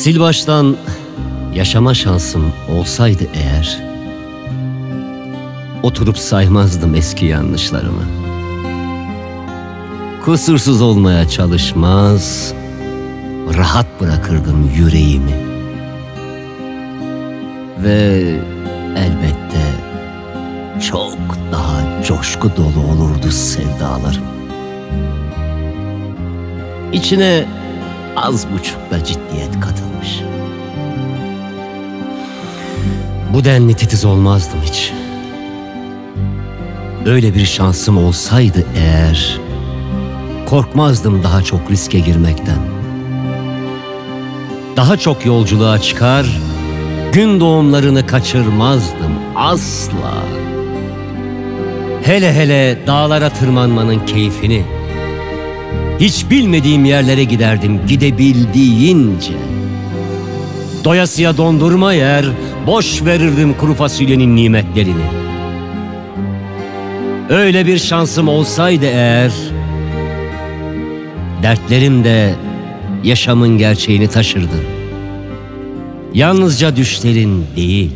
Sil baştan yaşama şansım olsaydı eğer Oturup saymazdım eski yanlışlarımı. Kusursuz olmaya çalışmaz Rahat bırakırdım yüreğimi. Ve elbette çok daha coşku dolu olurdu sevdalarım. İçine az buçuk da ciddiyet katılmış. Bu denli titiz olmazdım hiç. Öyle bir şansım olsaydı eğer korkmazdım daha çok riske girmekten. Daha çok yolculuğa çıkar, gün doğumlarını kaçırmazdım asla. Hele hele dağlara tırmanmanın keyfini hiç bilmediğim yerlere giderdim gidebildiğince. Doyasıya dondurma yer, boş verirdim kuru fasulyenin nimetlerini. Öyle bir şansım olsaydı eğer, dertlerim de yaşamın gerçeğini taşırdı. Yalnızca düşlerin değil.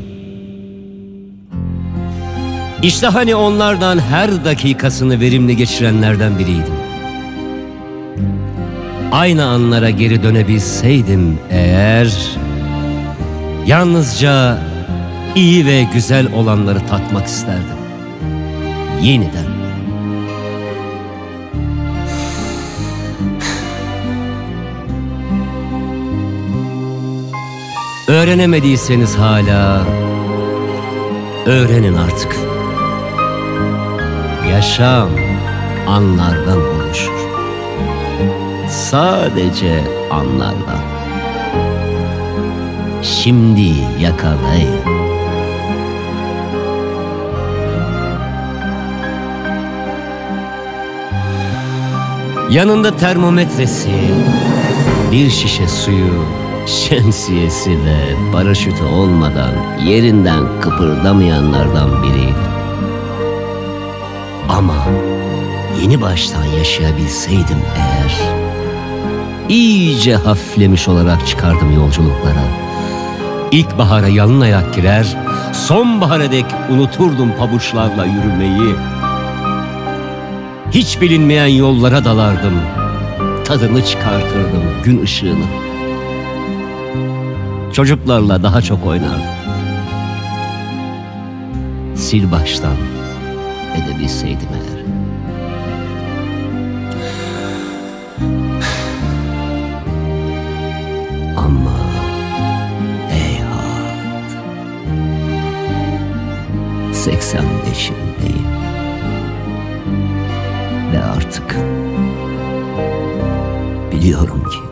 İşte hani onlardan her dakikasını verimli geçirenlerden biriydim aynı anlara geri dönebilseydim eğer yalnızca iyi ve güzel olanları tatmak isterdim. Yeniden. Öğrenemediyseniz hala öğrenin artık. Yaşam anlardan oluşur sadece anlardan. Şimdi yakalayın. Yanında termometresi, bir şişe suyu, şemsiyesi ve paraşütü olmadan yerinden kıpırdamayanlardan biriydi. Ama yeni baştan yaşayabilseydim eğer iyice hafiflemiş olarak çıkardım yolculuklara. İlkbahara yalın ayak girer, sonbahara dek unuturdum pabuçlarla yürümeyi. Hiç bilinmeyen yollara dalardım, tadını çıkartırdım gün ışığını. Çocuklarla daha çok oynardım. Sil baştan edebilseydim eğer. 85'indeyim Ve artık biliyorum ki